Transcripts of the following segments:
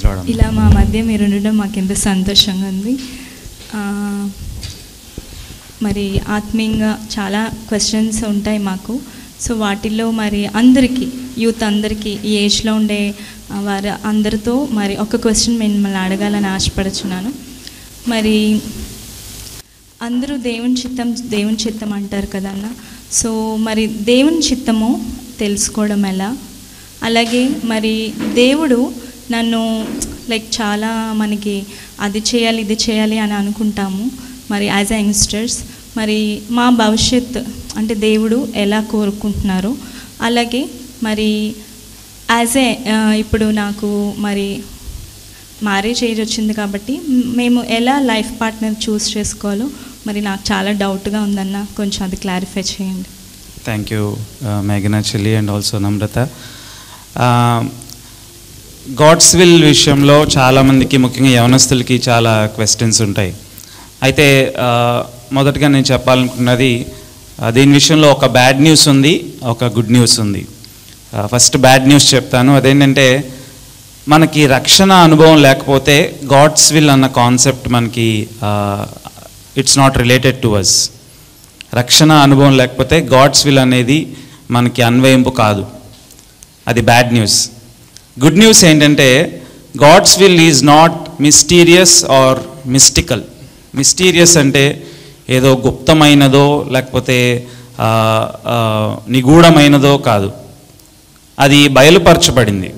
Praise ఇలా మా మధ్య మీరు ఉండడం మాకు ఎంత సంతోషంగా ఉంది. మరి ఆత్మీయంగా చాలా క్వశ్చన్స్ ఉంటాయి మాకు. సో వాటిల్లో మరి అందరికీ యూత్ అందరికీ ఈ ఏజ్లో ఉండే వారు అందరితో మరి ఒక క్వశ్చన్ మిమ్మల్ని అడగాలని ఆశపడుచున్నాను. మరి అందరూ దేవుని చిత్తం దేవుని చిత్తం అంటారు కదన్న సో మరి దేవుని చిత్తము తెలుసుకోవడం ఎలా? అలాగే మరి దేవుడు నన్ను లైక్ చాలా మనకి అది చేయాలి ఇది చేయాలి అని అనుకుంటాము. మరి యాజ్ అ యంగ్స్టర్స్ మరి మా భవిష్యత్ అంటే దేవుడు ఎలా కోరుకుంటున్నారో అలాగే మరి యాజ్ ఏ ఇప్పుడు నాకు మరి మ్యారేజ్ ఏజ్ వచ్చింది కాబట్టి మేము ఎలా లైఫ్ పార్ట్నర్ చూస్ చేసుకోవాలో మరి నాకు చాలా డౌట్గా ఉందన్న కొంచెం అది క్లారిఫై చేయండి. థ్యాంక్ యూ మేఘనా చెల్లి and also Namrata God's will విషయంలో చాలామందికి ముఖ్యంగా యవనస్తులకి చాలా క్వశ్చన్స్ ఉంటాయి. అయితే మొదటగా నేను చెప్పాలనుకున్నది దీని విషయంలో ఒక బ్యాడ్ న్యూస్ ఉంది ఒక గుడ్ న్యూస్ ఉంది. ఫస్ట్ బ్యాడ్ న్యూస్ చెప్తాను. అదేంటంటే మనకి రక్షణ అనుభవం లేకపోతే గాడ్స్ విల్ అన్న కాన్సెప్ట్ మనకి it's not related to us రక్షణ అనుభవం లేకపోతే గాడ్స్ విల్ అనేది మనకి అన్వయింపు కాదు. అది బ్యాడ్ న్యూస్ గుడ్ న్యూస్ ఏంటంటే God's will is not mysterious or mystical mysterious అంటే ఏదో గుప్తమైనదో లేకపోతే నిగూఢమైనదో కాదు. అది బయలుపరచబడింది.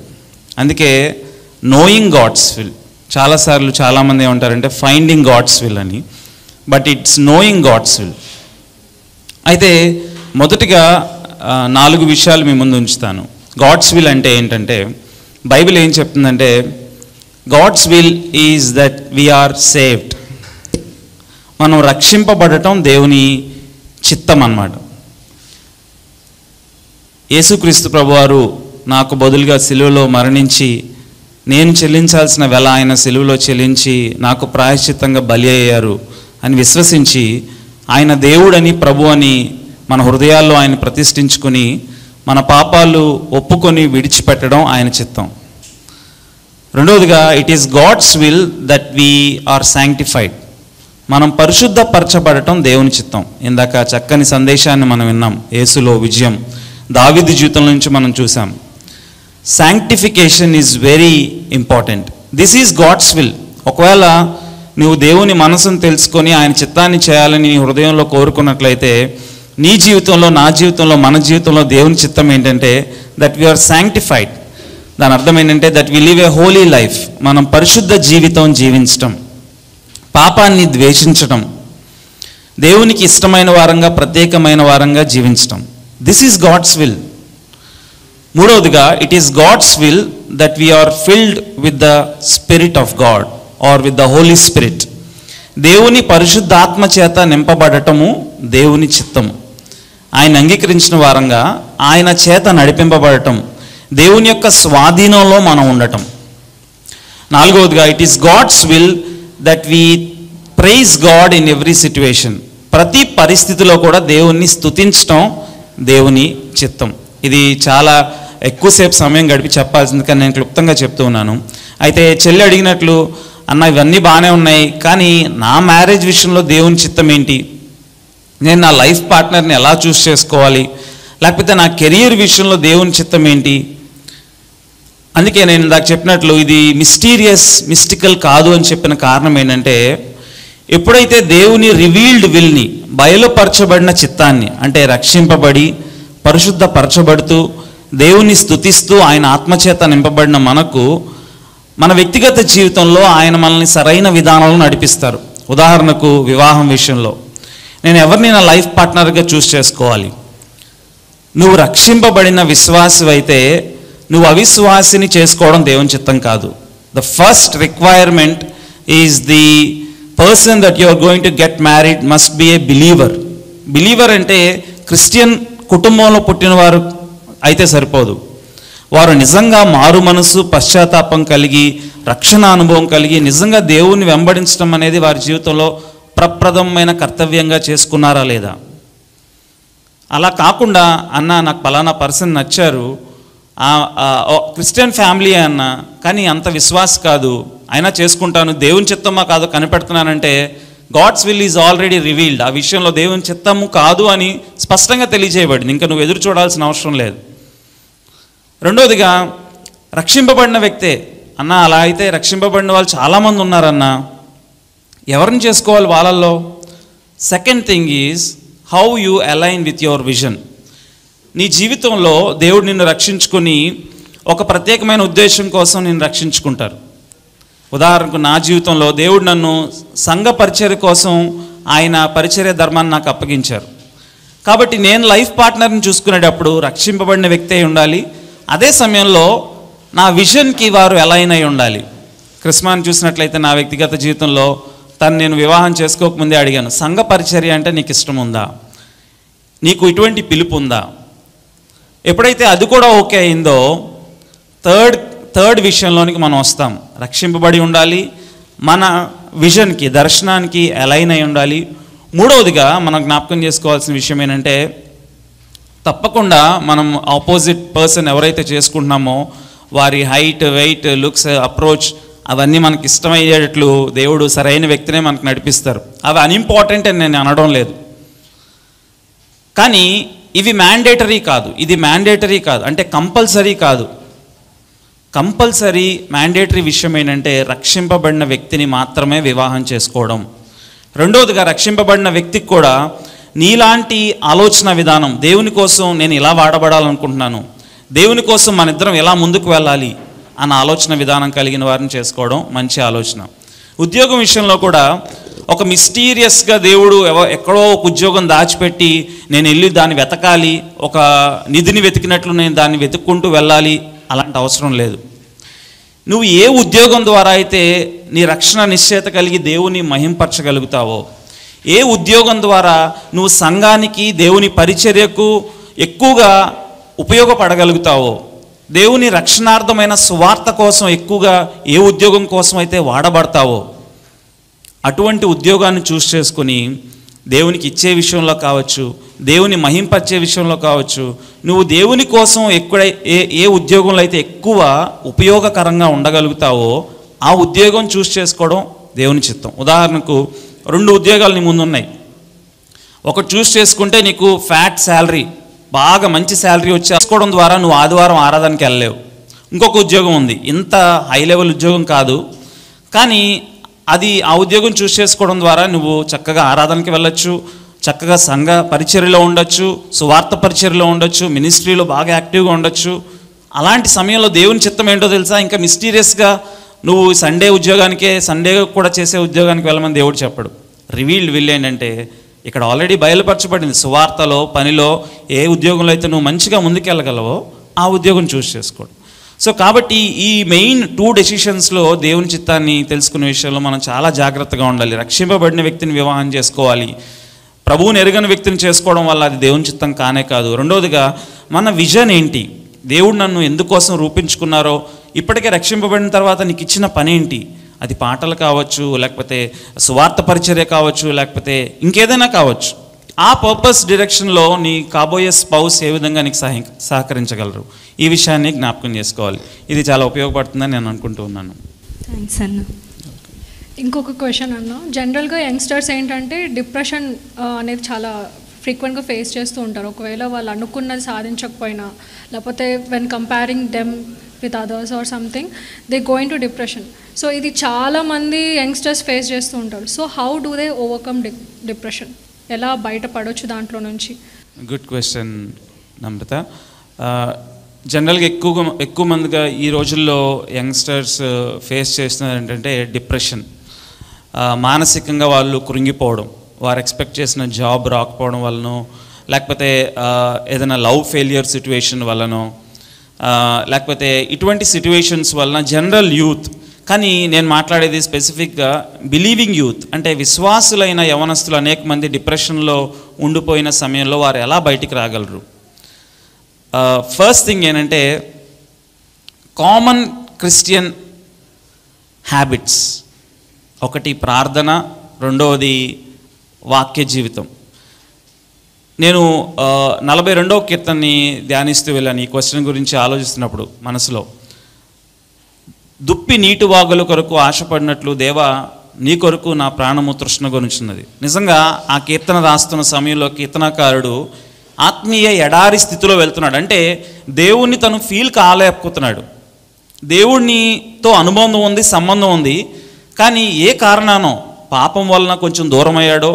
అందుకే నోయింగ్ గాడ్స్ విల్ చాలాసార్లు చాలామంది ఏమంటారంటే ఫైండింగ్ గాడ్స్ విల్ అని. But it's knowing God's will అయితే మొదటిగా నాలుగు విషయాలు మీ ముందు ఉంచుతాను. గాడ్స్ విల్ అంటే ఏంటంటే బైబిల్ ఏం చెప్తుందంటే God's will is that we are saved. మనం రక్షింపబడటం దేవుని చిత్తం అన్నమాట. యేసుక్రీస్తు ప్రభువారు నాకు బదులుగా సిలువలో మరణించి నేను చెల్లించాల్సిన వెల ఆయన సెలువులో చెల్లించి నాకు ప్రాయశ్చిత్తంగా బలి అయ్యారు అని విశ్వసించి ఆయన దేవుడని ప్రభు అని మన హృదయాల్లో ఆయన ప్రతిష్ఠించుకుని మన పాపాలు ఒప్పుకొని విడిచిపెట్టడం ఆయన చిత్తం. రెండవదిగా it is God's will that we are sanctified మనం పరిశుద్ధపరచబడటం దేవుని చిత్తం. ఇందాక చక్కని సందేశాన్ని మనం విన్నాం. యేసులో విజయం. దావిది జీవితం నుంచి మనం చూసాం sanctification is very important this is God's will ఒకవేళ నువ్వు దేవుని మనసును తెలుసుకొని ఆయన చిత్తాన్ని చేయాలని నీ హృదయంలో కోరుకున్నట్లయితే నీ జీవితంలో నా జీవితంలో మన జీవితంలో దేవుని చిత్తం ఏంటంటే దట్ వీఆర్ శాంక్టిఫైడ్ దాని అర్థం ఏంటంటే that we live a holy life మనం పరిశుద్ధ జీవితం జీవించటం. పాపాన్ని ద్వేషించటం. దేవునికి ఇష్టమైన వారంగా ప్రత్యేకమైన వారంగా జీవించటం. దిస్ ఈజ్ గాడ్స్ విల్ మూడవదిగా it is God's will that we are filled with the spirit of God or with the holy spirit దేవుని పరిశుద్ధాత్మ చేత నింపబడటము దేవుని చిత్తము. ఆయన అంగీకరించిన వారంగా ఆయన చేత నడిపింపబడటం దేవుని యొక్క స్వాధీనంలో మనం ఉండటం. నాలుగవదిగా it is God's will that we praise God in every situation ప్రతి పరిస్థితిలో కూడా దేవుణ్ణి స్తుతించటం దేవుని చిత్తం. ఇది చాలా ఎక్కువసేపు సమయం గడిపి చెప్పాల్సింది కానీ నేను క్లుప్తంగా చెప్తూ ఉన్నాను. అయితే చెల్లి అడిగినట్లు అన్న ఇవన్నీ బాగానే ఉన్నాయి కానీ నా మ్యారేజ్ విషయంలో దేవుని చిత్తం ఏంటి? నేను నా లైఫ్ పార్ట్నర్ని ఎలా చూస్ చేసుకోవాలి? లేకపోతే నా కెరియర్ విషయంలో దేవుని చిత్తం ఏంటి? అందుకే నేను ఇందాక చెప్పినట్లు ఇది మిస్టీరియస్ మిస్టికల్ కాదు అని చెప్పిన కారణం ఏంటంటే ఎప్పుడైతే దేవుని రివీల్డ్ విల్ని బయలుపరచబడిన చిత్తాన్ని అంటే రక్షింపబడి పరిశుద్ధపరచబడుతూ దేవుని స్థుతిస్తూ ఆయన ఆత్మచేత నింపబడిన మనకు మన వ్యక్తిగత జీవితంలో ఆయన మనల్ని సరైన విధానంలో నడిపిస్తారు. ఉదాహరణకు వివాహం విషయంలో. నేను ఎవరిని నా లైఫ్ పార్ట్నర్గా చూస్ చేసుకోవాలి? నువ్వు రక్షింపబడిన విశ్వాసి అయితే నువ్వు అవిశ్వాసిని చేసుకోవడం దేవుని చిత్తం కాదు. The first requirement is the person that you are going to get married must be a believer believer అంటే క్రిస్టియన్ కుటుంబంలో పుట్టినవారు అయితే సరిపోదు. వారు నిజంగా మారు మనసు పశ్చాత్తాపం కలిగి రక్షణ అనుభవం కలిగి నిజంగా దేవుణ్ణి వెంబడించడం అనేది వారి జీవితంలో ప్రప్రదమైన కర్తవ్యంగా చేసుకున్నారా లేదా? అలా కాకుండా అన్న నాకు పలానా పర్సన్ నచ్చారు. క్రిస్టియన్ ఫ్యామిలీ అన్న కానీ అంత విశ్వాస్ కాదు. అయినా చేసుకుంటాను. దేవుని చిత్తమా కాదు కనిపెడుతున్నానంటే God's will is already revealed. ఆ విషయంలో దేవుని చిత్తము కాదు అని స్పష్టంగా తెలియజేయబడింది. ఇంకా నువ్వు ఎదురు చూడాల్సిన అవసరం లేదు. రెండోదిగా రక్షింపబడిన వ్యక్తే. అన్న అలా అయితే రక్షింపబడిన వాళ్ళు చాలామంది ఉన్నారన్నా. ఎవరిని చేసుకోవాలి వాళ్ళల్లో? Second thing is how you align with your vision నీ జీవితంలో దేవుడు నిన్ను రక్షించుకొని ఒక ప్రత్యేకమైన ఉద్దేశం కోసం నిన్ను రక్షించుకుంటారు. ఉదాహరణకు నా జీవితంలో దేవుడు నన్ను సంఘ పరిచర్య కోసం ఆయన పరిచర్య ధర్మాన్ని నాకు అప్పగించారు. కాబట్టి నేను లైఫ్ పార్ట్నర్ని చూసుకునేటప్పుడు రక్షింపబడిన వ్యక్తి అయి ఉండాలి. అదే సమయంలో నా విజన్కి వారు ఎలా అయినా ఉండాలి. క్రిస్మాన్ చూసినట్లయితే నా వ్యక్తిగత జీవితంలో తను నేను వివాహం చేసుకోకముందే అడిగాను సంఘ పరిచర్య అంటే నీకు ఇష్టం ఉందా నీకు ఇటువంటి పిలుపు ఉందా ఎప్పుడైతే అది కూడా ఓకే అయిందో థర్డ్ థర్డ్ విషయంలోనికి మనం వస్తాం. రక్షింపబడి ఉండాలి మన విజన్కి దర్శనానికి అలైన్ అయి ఉండాలి. మూడవదిగా మనం జ్ఞాపకం చేసుకోవాల్సిన విషయం ఏంటంటే తప్పకుండా మనం ఆపోజిట్ పర్సన్ ఎవరైతే చేసుకుంటున్నామో వారి హైట్ వెయిట్ లుక్స్ అప్రోచ్ అవన్నీ మనకి ఇష్టమయ్యేటట్లు దేవుడు సరైన వ్యక్తినే మనకు నడిపిస్తారు. అవి అన్ఇంపార్టెంట్ అని నేను అనడం లేదు. కానీ ఇవి మ్యాండేటరీ కాదు. ఇది మ్యాండేటరీ కాదు. అంటే కంపల్సరీ కాదు. కంపల్సరీ మ్యాండేటరీ విషయం ఏంటంటే రక్షింపబడిన వ్యక్తిని మాత్రమే వివాహం చేసుకోవడం. రెండవదిగా రక్షింపబడిన వ్యక్తికి కూడా నీలాంటి ఆలోచన విధానం దేవుని కోసం నేను ఇలా వాడబడాలనుకుంటున్నాను. దేవుని కోసం మన ఇద్దరం ఎలా ముందుకు వెళ్ళాలి? అన్న ఆలోచన విధానం కలిగిన వారిని చేసుకోవడం మంచి ఆలోచన. ఉద్యోగం విషయంలో కూడా ఒక మిస్టీరియస్గా దేవుడు ఎవ- ఎక్కడో ఒక ఉద్యోగం దాచిపెట్టి నేను వెళ్ళి దాన్ని వెతకాలి ఒక నిధిని వెతికినట్లు నేను దాన్ని వెతుక్కుంటూ వెళ్ళాలి అలాంటి అవసరం లేదు. నువ్వు ఏ ఉద్యోగం ద్వారా అయితే నీ రక్షణ నిశ్చయత కలిగి దేవుని మహింపరచగలుగుతావో ఏ ఉద్యోగం ద్వారా నువ్వు సంఘానికి దేవుని పరిచర్యకు ఎక్కువగా ఉపయోగపడగలుగుతావో దేవుని రక్షణార్థమైన సువార్త కోసం ఎక్కువగా ఏ ఉద్యోగం కోసం అయితే వాడబడతావో అటువంటి ఉద్యోగాన్ని చూస్ చేసుకొని దేవునికి ఇచ్చే విషయంలో కావచ్చు దేవుని మహింపరిచే విషయంలో కావచ్చు నువ్వు దేవుని కోసం ఎక్కడ ఏ ఏ ఉద్యోగంలో అయితే ఎక్కువ ఉపయోగకరంగా ఉండగలుగుతావో ఆ ఉద్యోగం చూస్ చేసుకోవడం దేవుని చిత్తం. ఉదాహరణకు రెండు ఉద్యోగాలు నీ ముందు ఉన్నాయి ఒకటి చూస్ చేసుకుంటే నీకు ఫ్యాట్ శాలరీ బాగా మంచి శాలరీ వచ్చి చేసుకోవడం ద్వారా నువ్వు ఆదివారం ఆరాధనకి వెళ్ళలేవు. ఇంకొక ఉద్యోగం ఉంది. ఇంత హై లెవెల్ ఉద్యోగం కాదు. కానీ అది ఆ ఉద్యోగం చూస్ చేసుకోవడం ద్వారా నువ్వు చక్కగా ఆరాధనకి వెళ్ళొచ్చు చక్కగా సంఘ పరిచర్యలో ఉండొచ్చు సువార్త పరిచర్యలో ఉండొచ్చు మినిస్ట్రీలో బాగా యాక్టివ్గా ఉండొచ్చు. అలాంటి సమయంలో దేవుని చిత్తం ఏంటో తెలుసా? ఇంకా మిస్టీరియస్గా నువ్వు సండే ఉద్యోగానికే సండే కూడా చేసే ఉద్యోగానికి వెళ్ళమని దేవుడు చెప్పడు. రివీల్డ్ విల్ ఏంటంటే ఇక్కడ ఆల్రెడీ బయలుపరచబడింది. సువార్తలో పనిలో ఏ ఉద్యోగంలో అయితే నువ్వు మంచిగా ముందుకెళ్ళగలవో ఆ ఉద్యోగం చూస్ చేసుకోవడం సో కాబట్టి ఈ మెయిన్ టూ డెసిషన్స్లో దేవుని చిత్తాన్ని తెలుసుకునే విషయంలో మనం చాలా జాగ్రత్తగా ఉండాలి. రక్షింపబడిన వ్యక్తిని వివాహం చేసుకోవాలి. ప్రభువుని ఎరగని వ్యక్తిని చేసుకోవడం వల్ల అది దేవుని చిత్తం కానే కాదు. రెండవదిగా మన విజన్ ఏంటి? దేవుడు నన్ను ఎందుకోసం రూపించుకున్నారో ఇప్పటికే రక్షింపబడిన తర్వాత నీకు ఇచ్చిన పని ఏంటి? అది పాటలు కావచ్చు లేకపోతే సువార్త పరిచర్య కావచ్చు లేకపోతే ఇంకేదైనా కావచ్చు ఆ పర్పస్ డిరెక్షన్లో నీ కాబోయే స్పౌస్ ఏ విధంగా నీకు సహ సహకరించగలరు? ఈ విషయాన్ని జ్ఞాపకం చేసుకోవాలి. ఇది చాలా ఉపయోగపడుతుందని నేను అనుకుంటూ ఉన్నాను. థ్యాంక్స్ అన్న. ఇంకొక క్వశ్చన్ అన్న. జనరల్గా యంగ్స్టర్స్ ఏంటంటే డిప్రెషన్ అనేది చాలా ఫ్రీక్వెంట్గా ఫేస్ చేస్తూ ఉంటారు. ఒకవేళ వాళ్ళు అనుకున్నది సాధించకపోయినా లేకపోతే when comparing them with others or something they going to depression so ఇది చాలా మంది యంగ్స్టర్స్ ఫేస్ చేస్తూ ఉంటారు. So how do they overcome the depression ఎలా బయటపడవచ్చు దాంట్లో నుంచి? గుడ్ క్వశ్చన్ నమ్రత జనరల్గా ఎక్కువగా ఎక్కువ మందిగా ఈ రోజుల్లో యంగ్స్టర్స్ ఫేస్ చేస్తున్నారు ఏంటంటే డిప్రెషన్ uh, మానసికంగా వాళ్ళు కృంగిపోవడం. వారు ఎక్స్పెక్ట్ చేసిన జాబ్ రాకపోవడం వలనో లేకపోతే ఏదైనా లవ్ ఫెయిలియర్ సిచ్యువేషన్ వలనో లేకపోతే ఇటువంటి సిచ్యువేషన్స్ వలన జనరల్ యూత్ కానీ నేను మాట్లాడేది స్పెసిఫిక్గా బిలీవింగ్ యూత్ అంటే విశ్వాసులైన యవనస్తులు అనేక మంది డిప్రెషన్లో ఉండిపోయిన సమయంలో వారు ఎలా బయటికి రాగలరు? ఫస్ట్ థింగ్ ఏంటంటే కామన్ క్రిస్టియన్ హ్యాబిట్స్ ఒకటి ప్రార్థన రెండవది వాక్య జీవితం. నేను నలభై రెండవ కీర్తనని ధ్యానిస్తూ వెళ్ళాను ఈ క్వశ్చన్ గురించి ఆలోచిస్తున్నప్పుడు మనసులో. దుప్పి నీటి వాగుల కొరకు ఆశపడినట్లు దేవా నీ కొరకు నా ప్రాణము తృష్ణ గురించినది నిజంగా ఆ కీర్తన రాస్తున్న సమయంలో కీర్తనకారుడు ఆత్మీయ ఎడారి స్థితిలో వెళ్తున్నాడు. అంటే దేవుణ్ణి తను ఫీల్ కాలేకపోతున్నాడు. దేవుణ్ణితో అనుబంధం ఉంది సంబంధం ఉంది. కానీ ఏ కారణానో పాపం వలన కొంచెం దూరం అయ్యాడో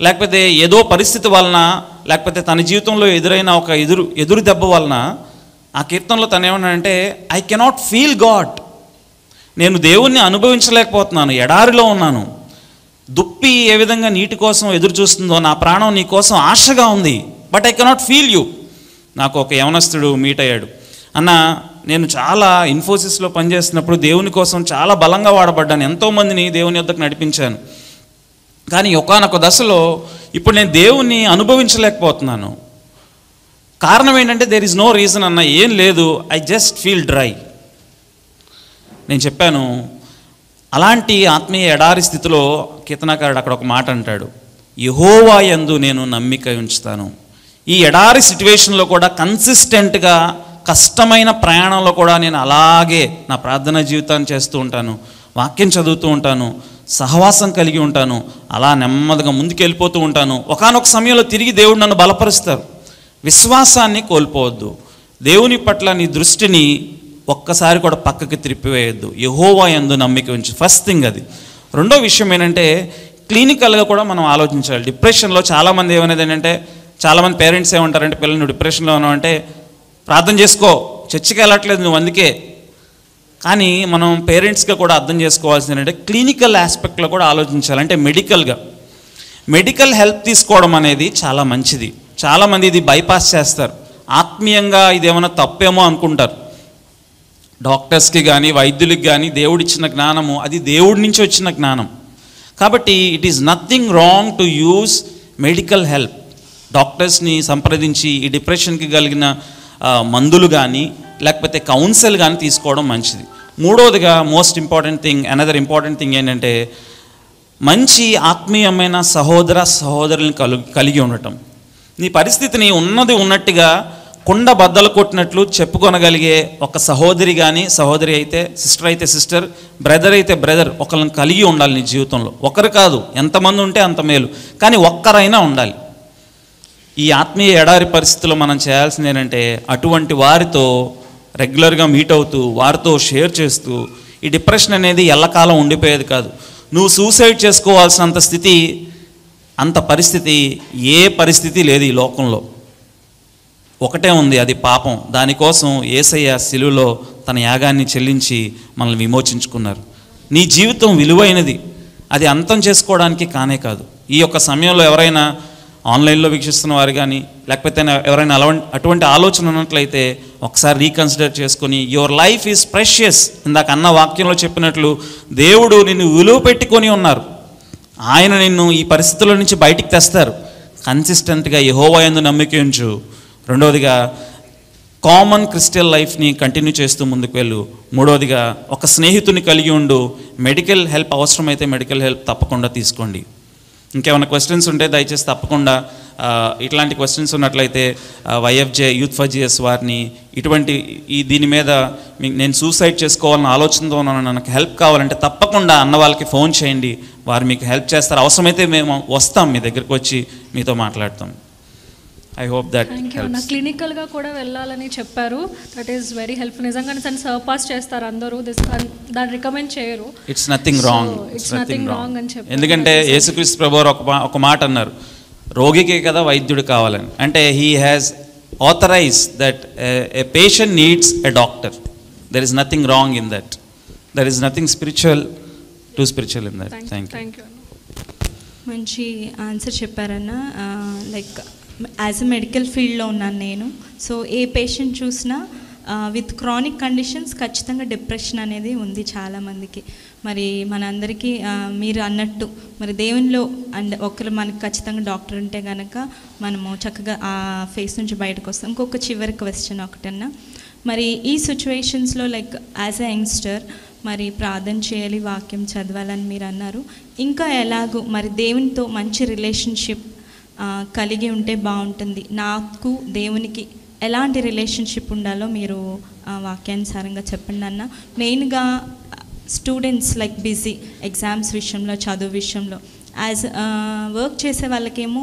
లేకపోతే ఏదో పరిస్థితి వలన లేకపోతే తన జీవితంలో ఎదురైన ఒక ఎదురు ఎదురు దెబ్బ వలన ఆ కీర్తనలో తను ఏమన్నాడంటే ఐ కెనాట్ ఫీల్ గాడ్ నేను దేవుణ్ణి అనుభవించలేకపోతున్నాను ఎడారిలో ఉన్నాను. దుప్పి ఏ విధంగా నీటి కోసం ఎదురు చూస్తుందో నా ప్రాణం నీ కోసం ఆశగా ఉంది but I cannot feel you నాకు ఒక యవనస్తుడు మీట్ అయ్యాడు. అన్న నేను చాలా ఇన్ఫోసిస్లో పనిచేస్తున్నప్పుడు దేవుని కోసం చాలా బలంగా వాడబడ్డాను. ఎంతోమందిని దేవుని యొద్దకు నడిపించాను. కానీ ఒకానొక దశలో ఇప్పుడు నేను దేవుణ్ణి అనుభవించలేకపోతున్నాను. కారణం ఏంటంటే దేర్ ఇస్ నో రీజన్ అన్న ఏం లేదు. ఐ జస్ట్ ఫీల్ డ్రై నేను చెప్పాను అలాంటి ఆత్మీయ ఎడారి స్థితిలో కీర్తనకారుడు అక్కడ ఒక మాట అంటాడు. యహోవా యందు నేను నమ్మిక ఉంచుతాను. ఈ ఎడారి సిచ్యువేషన్లో కూడా కన్సిస్టెంట్గా కష్టమైన ప్రయాణంలో కూడా నేను అలాగే నా ప్రార్థన జీవితాన్ని చేస్తూ ఉంటాను వాక్యం చదువుతూ ఉంటాను. సహవాసం కలిగి ఉంటాను. అలా నెమ్మదిగా ముందుకెళ్ళిపోతూ ఉంటాను. ఒకానొక సమయంలో తిరిగి దేవుడు నన్ను బలపరుస్తారు. విశ్వాసాన్ని కోల్పోవద్దు. దేవుని పట్ల నీ దృష్టిని ఒక్కసారి కూడా పక్కకి త్రిప్పివేయద్దు. యహోవా ఎందు నమ్మిక ఉంచి. ఫస్ట్ థింగ్ అది. రెండో విషయం ఏంటంటే క్లినికల్గా కూడా మనం ఆలోచించాలి. డిప్రెషన్లో చాలామంది ఏమనేది ఏంటంటే చాలామంది పేరెంట్స్ ఏమంటారంటే పిల్లలు డిప్రెషన్లో ఉన్నామంటే ప్రార్థన చేసుకో. చర్చికి వెళ్ళట్లేదు నువ్వు అందుకే కానీ మనం పేరెంట్స్గా కూడా అర్థం చేసుకోవాల్సింది ఏంటంటే క్లినికల్ ఆస్పెక్ట్లో కూడా ఆలోచించాలి. అంటే మెడికల్గా. మెడికల్ హెల్ప్ తీసుకోవడం అనేది చాలా మంచిది. చాలామంది ఇది బైపాస్ చేస్తారు. ఆత్మీయంగా ఇది ఏమైనా తప్పేమో అనుకుంటారు. డాక్టర్స్కి కానీ వైద్యులకి కానీ దేవుడిచ్చిన జ్ఞానము అది దేవుడి నుంచి వచ్చిన జ్ఞానం. కాబట్టి it is nothing wrong to use medical help డాక్టర్స్ని సంప్రదించి ఈ డిప్రెషన్కి కలిగిన మందులు కానీ లేకపోతే కౌన్సిల్ కానీ తీసుకోవడం మంచిది. మూడవదిగా most important thing another important thing ఏంటంటే మంచి ఆత్మీయమైన సహోదర సహోదరులను కలు కలిగి ఉండటం. నీ పరిస్థితిని ఉన్నది ఉన్నట్టుగా కుండ బద్దలు కొట్టినట్లు చెప్పుకొనగలిగే ఒక సహోదరి కానీ సహోదరి అయితే సిస్టర్ అయితే సిస్టర్ బ్రదర్ అయితే బ్రదర్ ఒకరిని కలిగి ఉండాలి నీ జీవితంలో. ఒకరు కాదు ఎంతమంది ఉంటే అంత మేలు. కానీ ఒక్కరైనా ఉండాలి. ఈ ఆత్మీయ ఎడారి పరిస్థితుల్లో మనం చేయాల్సింది ఏంటంటే అటువంటి వారితో రెగ్యులర్గా మీట్ అవుతూ వారితో షేర్ చేస్తూ ఈ డిప్రెషన్ అనేది ఎల్లకాలం ఉండిపోయేది కాదు. నువ్వు సూసైడ్ చేసుకోవాల్సినంత స్థితి అంత పరిస్థితి ఏ పరిస్థితి లేదు ఈ లోకంలో. ఒకటే ఉంది అది పాపం. దానికోసం ఏసయ్య శిలువలో తన యాగాన్ని చెల్లించి మనల్ని విమోచించుకున్నారు. నీ జీవితం విలువైనది. అది అంతం చేసుకోవడానికి కానే కాదు. ఈ యొక్క సమయంలో ఎవరైనా ఆన్లైన్లో వీక్షిస్తున్న వారు కానీ లేకపోతే ఎవరైనా అలవ అటువంటి ఆలోచన ఉన్నట్లయితే ఒకసారి రీకన్సిడర్ చేసుకొని యువర్ లైఫ్ ఈజ్ ప్రెషియస్ ఇందాక అన్న వాక్యంలో చెప్పినట్లు దేవుడు నిన్ను విలువ పెట్టుకొని ఉన్నారు. ఆయన నిన్ను ఈ పరిస్థితుల నుంచి బయటికి తెస్తారు. కన్సిస్టెంట్గా యహోవాయందు నమ్మిక ఉంచు. రెండవదిగా కామన్ క్రిస్టియల్ లైఫ్ని కంటిన్యూ చేస్తూ ముందుకు వెళ్ళు. మూడవదిగా ఒక స్నేహితుని కలిగి ఉండు. మెడికల్ హెల్ప్ అవసరమైతే మెడికల్ హెల్ప్ తప్పకుండా తీసుకోండి. ఇంకేమైనా క్వశ్చన్స్ ఉంటే దయచేసి తప్పకుండా ఇట్లాంటి క్వశ్చన్స్ ఉన్నట్లయితే వైఎఫ్జే యూత్ ఫర్ జిఎస్ వారిని ఇటువంటి ఈ దీని మీద నేను సూసైడ్ చేసుకోవాలన్న ఆలోచనతో ఉన్నాను నాకు హెల్ప్ కావాలంటే తప్పకుండా అన్న వాళ్ళకి ఫోన్ చేయండి. వారు మీకు హెల్ప్ చేస్తారు. అవసరమైతే మేము వస్తాం మీ దగ్గరికి వచ్చి మీతో మాట్లాడతాం. ఐ హోప్ దట్ అన్న. క్లినికల్గా కూడా వెళ్ళాలని చెప్పారు. దట్ ఈస్ వెరీ హెల్ప్ఫుల్ నిజంగానే తను సర్పాస్ చేస్తారు అందరూ. దిస్ దాన్ని రికమెండ్ చేయరు. It's nothing wrong it's nothing wrong అని చెప్పారు. ఎందుకంటే యేసుక్రీస్తు ప్రభు ఒక ఒక మాట అన్నారు. రోగికే కదా వైద్యుడు కావాలని. అంటే he has authorize that a patient needs a doctor there is nothing wrong in that there is nothing spiritual to spiritual in that thank you మంచి ఆన్సర్ చెప్పారన్న. లైక్ యాజ్ ఎ మెడికల్ ఫీల్డ్లో ఉన్నాను నేను. సో ఏ పేషెంట్ చూసినా with chronic conditions ఖచ్చితంగా depression అనేది ఉంది చాలామందికి మరి మనందరికీ మీరు అన్నట్టు మరి దేవునిలో అండ్ ఒకరు మనకి ఖచ్చితంగా డాక్టర్ ఉంటే కనుక మనము చక్కగా ఆ ఫేస్ నుంచి బయటకు వస్తాం. ఇంకొక చివరి క్వశ్చన్ ఒకటన్నా. మరి ఈ సిచ్యువేషన్స్లో లైక్ యాజ్ ఎ యంగ్స్టర్ మరి ప్రార్థన చేయాలి వాక్యం చదవాలని మీరు అన్నారు. ఇంకా ఎలాగో మరి దేవునితో మంచి రిలేషన్షిప్ కలిగి ఉంటే బాగుంటుంది. నాకు దేవునికి ఎలాంటి రిలేషన్షిప్ ఉండాలో మీరు వాక్యానుసారంగా చెప్పండి అన్న మెయిన్గా స్టూడెంట్స్ లైక్ బిజీ ఎగ్జామ్స్ విషయంలో చదువు విషయంలో. యాజ్ వర్క్ చేసే వాళ్ళకేమో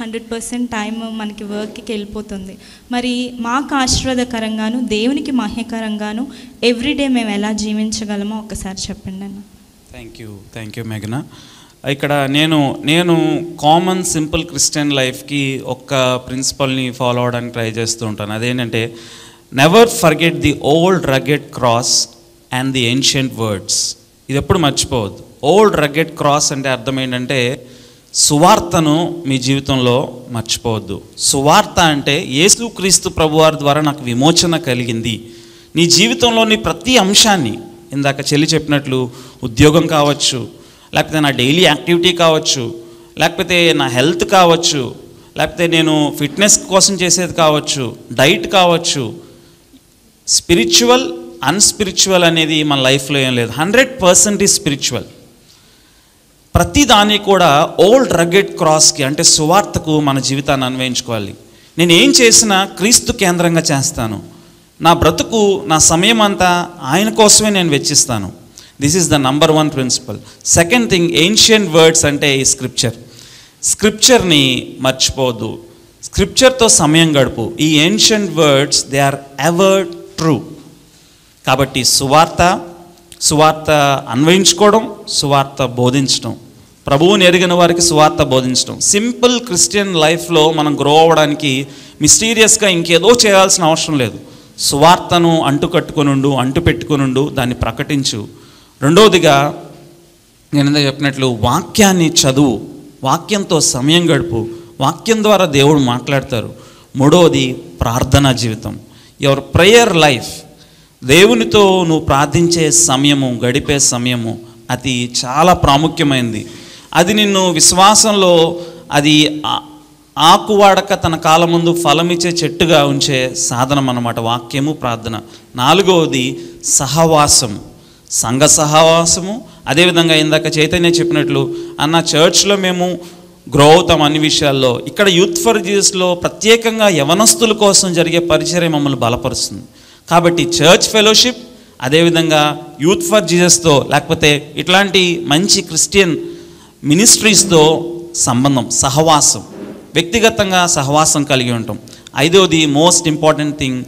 హండ్రెడ్ పర్సెంట్ టైం మనకి వర్క్కి వెళ్ళిపోతుంది. మరి మాకు ఆశీర్వాదకరంగాను దేవునికి మహ్యకరంగాను ఎవ్రీడే మేము ఎలా జీవించగలమో ఒకసారి చెప్పండి అన్న థ్యాంక్ యూ థ్యాంక్ యూ మేఘనా ఇక్కడ నేను నేను కామన్ సింపుల్ క్రిస్టియన్ లైఫ్కి ఒక్క ప్రిన్సిపల్ని ఫాలో అవడానికి ట్రై చేస్తూ ఉంటాను. అదేంటంటే never forget the old rugged cross and the ancient words ఇది ఎప్పుడు మర్చిపోవద్దు. ఓల్డ్ రగెట్ క్రాస్ అంటే అర్థం ఏంటంటే సువార్తను మీ జీవితంలో మర్చిపోవద్దు. సువార్త అంటే యేసుక్రీస్తు ప్రభువారి ద్వారా నాకు విమోచన కలిగింది. నీ జీవితంలోని ప్రతి అంశాన్ని ఇందాక చెల్లి చెప్పినట్లు ఉద్యోగం కావచ్చు లేకపోతే నా డైలీ యాక్టివిటీ కావచ్చు లేకపోతే నా హెల్త్ కావచ్చు లేకపోతే నేను ఫిట్నెస్ కోసం చేసేది కావచ్చు డైట్ కావచ్చు స్పిరిచువల్ అన్స్పిరిచువల్ అనేది మన లైఫ్లో ఏం లేదు. హండ్రెడ్ పర్సెంట్ ఈ స్పిరిచువల్. ప్రతి దాన్ని కూడా ఓల్డ్ రగెడ్ క్రాస్కి అంటే సువార్తకు మన జీవితాన్ని అన్వయించుకోవాలి. నేను ఏం చేసినా క్రీస్తు కేంద్రంగా చేస్తాను. నా బ్రతుకు నా సమయం అంతా ఆయన కోసమే నేను వెచ్చిస్తాను. This is the number one principle second thing ancient words అంటే ఈ స్క్రిప్చర్ స్క్రిప్చర్ని మర్చిపోవద్దు. స్క్రిప్చర్తో సమయం గడుపు. ఈ ancient words they are ever true కాబట్టి సువార్త సువార్త అన్వయించుకోవడం సువార్త బోధించడం. ప్రభువుని ఎరిగిన వారికి సువార్త బోధించడం. సింపుల్ క్రిస్టియన్ లైఫ్లో మనం గ్రో అవ్వడానికి మిస్టీరియస్గా ఇంకేదో చేయాల్సిన అవసరం లేదు. సువార్తను అంటు కట్టుకునుండు అంటు పెట్టుకునుండు దాన్ని ప్రకటించు. రెండవదిగా నేను ఇందాక చెప్పినట్లు వాక్యాన్ని చదువు వాక్యంతో సమయం గడుపు వాక్యం ద్వారా దేవుడు మాట్లాడతారు. మూడవది ప్రార్థనా జీవితం. యువర్ ప్రేయర్ లైఫ్ దేవునితో నువ్వు ప్రార్థించే సమయము గడిపే సమయము అది చాలా ప్రాముఖ్యమైనది అది నిన్ను విశ్వాసంలో అది ఆకువాడక తన కాలం ముందు ఫలమిచ్చే చెట్టుగా ఉంచే సాధనం అన్నమాట వాక్యము ప్రార్థన. నాలుగవది సహవాసం సంఘ సహవాసము అదేవిధంగా ఇందాక చైతన్య చెప్పినట్లు అన్న చర్చ్లో మేము గ్రో అవుతాం అన్ని విషయాల్లో. ఇక్కడ యూత్ ఫర్ జీసస్లో ప్రత్యేకంగా యవనస్తుల కోసం జరిగే పరిచర్య మమ్మల్ని బలపరుస్తుంది. కాబట్టి చర్చ్ ఫెలోషిప్ అదేవిధంగా యూత్ ఫర్ జీసస్తో లేకపోతే ఇట్లాంటి మంచి క్రిస్టియన్ మినిస్ట్రీస్తో సంబంధం సహవాసం వ్యక్తిగతంగా సహవాసం కలిగి ఉంటాం. ఐదవది మోస్ట్ ఇంపార్టెంట్ థింగ్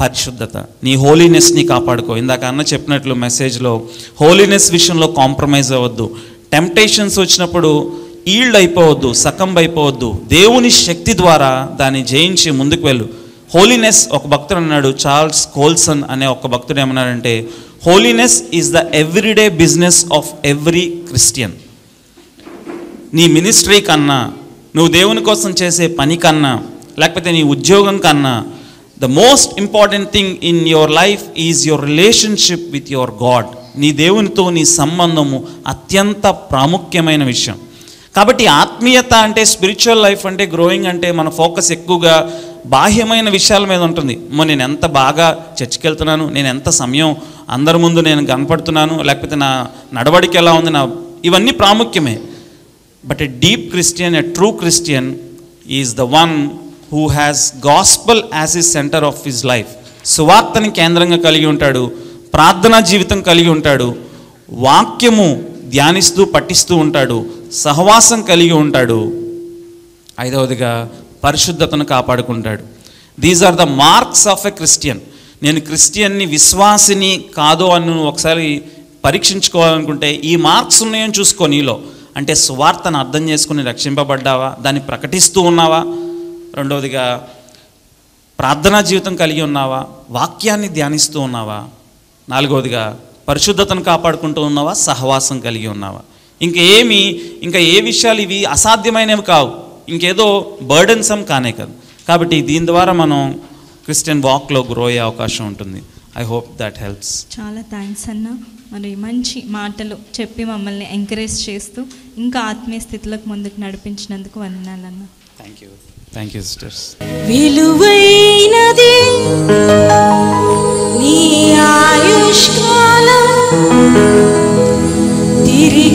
పరిశుద్ధత. నీ హోలీనెస్ని కాపాడుకో. ఇందాక అన్న చెప్పినట్లు మెసేజ్లో హోలీనెస్ విషయంలో కాంప్రమైజ్ అవ్వద్దు. టెంప్టేషన్స్ వచ్చినప్పుడు ఈల్డ్ అయిపోవద్దు సకంబ్ అయిపోవద్దు. దేవుని శక్తి ద్వారా దాన్ని జయించి ముందుకు వెళ్ళు. హోలీనెస్ ఒక భక్తుడు అన్నాడు చార్ల్స్ కోల్సన్ అనే ఒక భక్తుడు ఏమన్నాడంటే holiness is the everyday business of every Christian నీ మినిస్ట్రీ కన్నా నువ్వు దేవుని కోసం చేసే పని కన్నా లేకపోతే నీ ఉద్యోగం కన్నా the most important thing in your life is your relationship with your God నీ దేవునితో నీ సంబంధము అత్యంత ప్రాముఖ్యమైన విషయం. కాబట్టి ఆత్మీయత అంటే స్పిరిచువల్ లైఫ్ అంటే గ్రోయింగ్ అంటే మన ఫోకస్ ఎక్కువగా బాహ్యమైన విషయాల మీద ఉంటుంది. నేను ఎంత బాగా చర్చికి వెళ్తున్నాను నేను ఎంత సమయం అందరి ముందు నేను కనపడుతున్నాను లేకపోతే నా నడవడికి ఎలా ఉంది నా ఇవన్నీ ప్రాముఖ్యమే. But a deep Christian a true Christian is the one who has gospel as his center of his life సువార్తని కేంద్రంగా కలిగి ఉంటాడు ప్రార్థనా జీవితం కలిగి ఉంటాడు వాక్యము ధ్యానిస్తూ పఠిస్తూ ఉంటాడు సహవాసం కలిగి ఉంటాడు. ఐదవదిగా పరిశుద్ధతను కాపాడుకుంటాడు. These are the marks of a Christian నేను క్రిస్టియన్ని విశ్వాసిని కాదో అని నువ్వు ఒకసారి పరీక్షించుకోవాలనుకుంటే ఈ మార్క్స్ ఉన్నాయని చూసుకో నీలో. అంటే సువార్తను అర్థం చేసుకుని రక్షింపబడ్డావా? దాన్ని ప్రకటిస్తూ ఉన్నావా? రెండవదిగా ప్రార్థనా జీవితం కలిగి ఉన్నావా? వాక్యాన్ని ధ్యానిస్తూ ఉన్నావా? నాలుగవదిగా పరిశుద్ధతను కాపాడుకుంటూ ఉన్నావా? సహవాసం కలిగి ఉన్నావా? ఇంకా ఏమి ఇంకా ఏ విషయాలు ఇవి అసాధ్యమైనవి కావు. ఇంకేదో బర్డెన్సమ్ కానే కాదు. కాబట్టి దీని ద్వారా మనం క్రిస్టియన్ వాక్లో గ్రో అయ్యే అవకాశం ఉంటుంది. ఐ హోప్ దట్ హెల్ప్స్ చాలా థ్యాంక్స్ అన్న. మరి మంచి మాటలు చెప్పి మమ్మల్ని ఎంకరేజ్ చేస్తూ ఇంకా ఆత్మీయ స్థితిలోకి ముందుకు నడిపించినందుకు వందనాలన్న. Thank you thank you sisters విలువైనది నీ ఆయుష్కాలం తిరిగి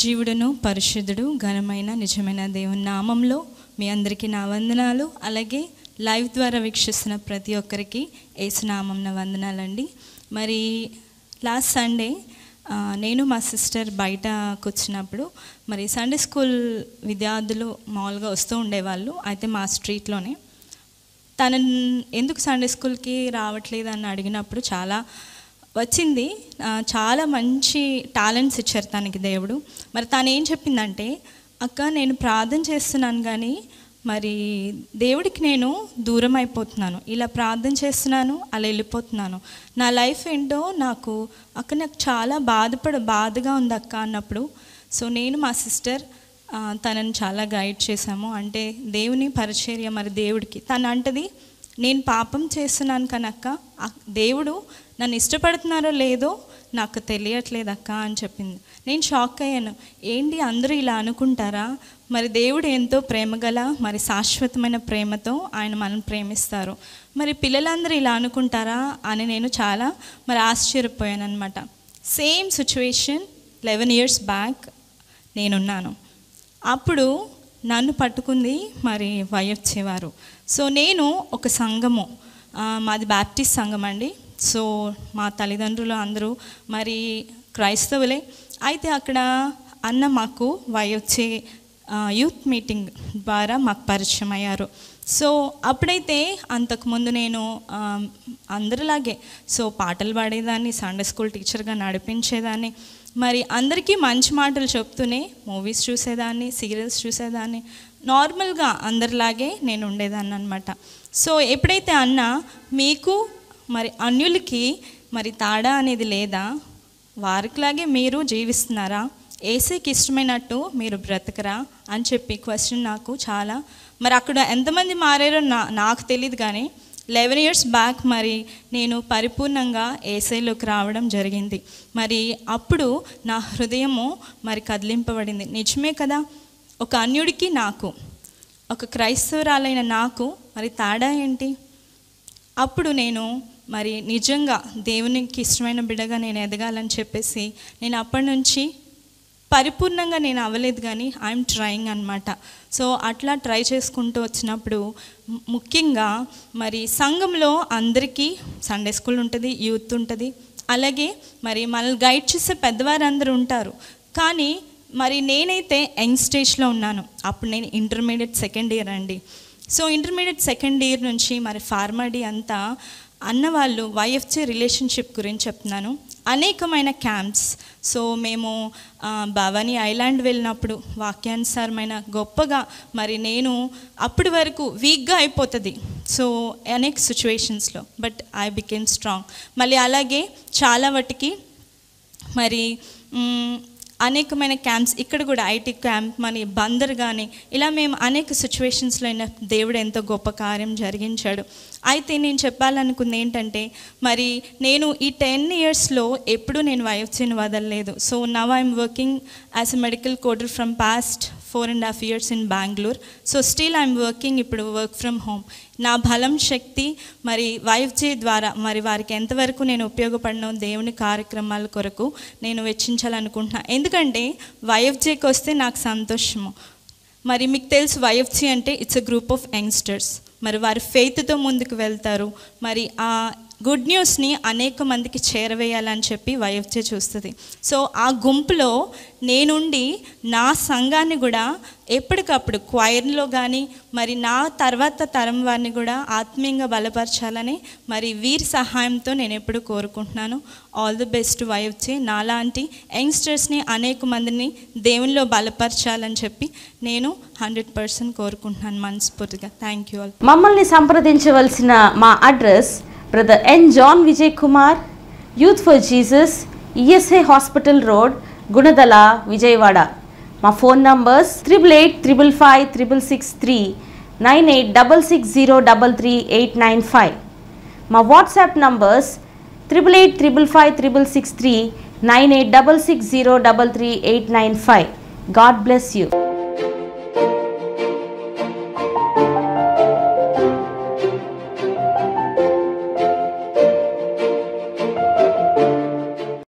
సజీవుడును పరిశుద్ధుడు ఘనమైన నిజమైన దేవుని నామంలో మీ అందరికీ నా వందనాలు. అలాగే లైవ్ ద్వారా వీక్షిస్తున్న ప్రతి ఒక్కరికి ఏసునామంన వందనాలండి. మరి లాస్ట్ సండే నేను మా సిస్టర్ బయట కూర్చున్నప్పుడు మరి సండే స్కూల్ విద్యార్థులు మామూలుగా వస్తూ ఉండేవాళ్ళు అయితే మా స్ట్రీట్లోనే. తను ఎందుకు సండే స్కూల్కి రావట్లేదు అని అడిగినప్పుడు చాలా వచ్చింది. చాలా మంచి టాలెంట్స్ ఇచ్చారు తనకి దేవుడు. మరి తను ఏం చెప్పిందంటే అక్క నేను ప్రార్థన చేస్తున్నాను కానీ మరి దేవుడికి నేను దూరం అయిపోతున్నాను. ఇలా ప్రార్థన చేస్తున్నాను అలా వెళ్ళిపోతున్నాను. నా లైఫ్ ఏంటో నాకు అక్క నాకు చాలా బాధపడ బాధగా ఉంది అక్క అన్నప్పుడు. సో నేను మా సిస్టర్ తనని చాలా గైడ్ చేశాము. అంటే దేవుని పరిచర్య మరి దేవుడికి. తను అంటది నేను పాపం చేస్తున్నాను కనుక దేవుడు నన్ను ఇష్టపడుతున్నారో లేదో నాకు తెలియట్లేదు అక్క అని చెప్పింది. నేను షాక్ అయ్యాను. ఏంటి అందరూ ఇలా అనుకుంటారా? మరి దేవుడు ఎంతో ప్రేమగల మరి శాశ్వతమైన ప్రేమతో ఆయన మనం ప్రేమిస్తారు. మరి పిల్లలందరూ ఇలా అనుకుంటారా అని నేను చాలా మరి ఆశ్చర్యపోయాను అనమాట same situation eleven years back నేనున్నాను. అప్పుడు నన్ను పట్టుకుంది మరి వయొచ్చేవారు సో నేను ఒక సంఘము మాది బ్యాప్టిస్ట్ సంఘం అండి సో మా తల్లిదండ్రులు అందరూ మరి క్రైస్తవులే. అయితే అక్కడ అన్న మాకు వయొచ్చే యూత్ మీటింగ్ ద్వారా మాకు పరిచయం అయ్యారు. సో అప్పుడైతే అంతకుముందు నేను అందరిలాగే సో పాటలు పాడేదాన్ని సండే స్కూల్ టీచర్గా నడిపించేదాన్ని. మరి అందరికీ మంచి మాటలు చెప్తూనే మూవీస్ చూసేదాన్ని సీరియల్స్ చూసేదాన్ని. నార్మల్గా అందరిలాగే నేను ఉండేదాన్ని అనమాట సో ఎప్పుడైతే అన్న మీకు మరి అన్యులకి మరి తాడా అనేది లేదా? వారికిలాగే మీరు జీవిస్తున్నారా? ఏసీకి ఇష్టమైనట్టు మీరు బ్రతకరా? అని చెప్పి క్వశ్చన్ నాకు చాలా. మరి అక్కడ ఎంతమంది మారారో నా నాకు తెలియదు కానీ లెవెన్ ఇయర్స్ బ్యాక్ మరి నేను పరిపూర్ణంగా ఏసైలోకి రావడం జరిగింది. మరి అప్పుడు నా హృదయము మరి కదిలింపబడింది. నిజమే కదా? ఒక అన్యుడికి నాకు ఒక క్రైస్తవురాలైన నాకు మరి తేడా ఏంటి? అప్పుడు నేను మరి నిజంగా దేవునికి ఇష్టమైన బిడ్డగా నేను ఎదగాలని చెప్పేసి నేను అప్పటి నుంచి పరిపూర్ణంగా నేను అవ్వలేదు కానీ ఐఎమ్ ట్రయింగ్ అనమాట సో అట్లా ట్రై చేసుకుంటూ వచ్చినప్పుడు ముఖ్యంగా మరి సంఘంలో అందరికీ సండే స్కూల్ ఉంటుంది యూత్ ఉంటుంది. అలాగే మరి మనల్ని గైడ్ చేసే పెద్దవారు అందరూ ఉంటారు. కానీ మరి నేనైతే యంగ్ స్టేజ్లో ఉన్నాను. అప్పుడు నేను ఇంటర్మీడియట్ సెకండ్ ఇయర్ అండి. సో ఇంటర్మీడియట్ సెకండ్ ఇయర్ నుంచి మరి ఫార్మడీ అంతా అన్న వాళ్ళు వైఎఫ్సీ రిలేషన్షిప్ గురించి చెప్తున్నాను. అనేకమైన క్యాంప్స్ సో మేము భవానీ ఐలాండ్ వెళ్ళినప్పుడు వాక్యానుసారమైన గొప్పగా మరి నేను అప్పటి వరకు వీక్గా అయిపోతుంది. సో అనేక సిచ్యువేషన్స్లో బట్ ఐ బికెమ్ స్ట్రాంగ్ మళ్ళీ అలాగే చాలా వాటికి మరి అనేకమైన క్యాంప్స్ ఇక్కడ కూడా ఐటీ క్యాంప్ మరి బందర్ కానీ ఇలా మేము అనేక సిచ్యువేషన్స్లో అయిన దేవుడు ఎంతో గొప్ప కార్యం జరిగించాడు. అయితే నేను చెప్పాలనుకుంది ఏంటంటే మరి నేను ఈ టెన్ ఇయర్స్లో ఎప్పుడూ నేను వయొచ్చిని వదలలేదు. So now I'm working as a medical coder from past four and half years in Bengaluru so still I'm working ఇప్పుడు వర్క్ ఫ్రమ్ హోమ్ నా బలం శక్తి మరి వైఫ్ జే ద్వారా మరి వారికి ఎంతవరకు నేను ఉపయోగపడినో దేవుని కార్యక్రమాల కొరకు నేను వెచ్చించాలనుకుంటున్నా. ఎందుకంటే వైఎఫ్ జేకి వస్తే నాకు సంతోషము. మరి మీకు తెలుసు వైఎఫ్సి అంటే it's a group of youngsters మరి వారి ఫెయిత్తో ముందుకు వెళ్తారు. మరి ఆ గుడ్ న్యూస్ని అనేక మందికి చేరవేయాలని చెప్పి వైఎఫ్జే చూస్తుంది. సో ఆ గుంపులో నేనుండి నా సంఘాన్ని కూడా ఎప్పటికప్పుడు క్వైర్లో కానీ మరి నా తర్వాత తరం వారిని కూడా ఆత్మీయంగా బలపరచాలని మరి వీరి సహాయంతో నేను ఎప్పుడు కోరుకుంటున్నాను. ఆల్ ది బెస్ట్ వైఎఫ్జే నాలాంటి యంగ్స్టర్స్ని అనేక మందిని దేవునిలో బలపరచాలని చెప్పి నేను హండ్రెడ్ పర్సెంట్ కోరుకుంటున్నాను మనస్ఫూర్తిగా. థ్యాంక్ యూ ఆల్ మమ్మల్ని సంప్రదించవలసిన మా address brother N John Vijay Kumar youth for Jesus ESI hospital road Gunadala Vijayawada మా phone numbers triple eight triple five triple six three nine eight double six zero double three eight nine five మా WhatsApp numbers triple eight triple five triple six three nine eight double six zero double three eight nine five God bless you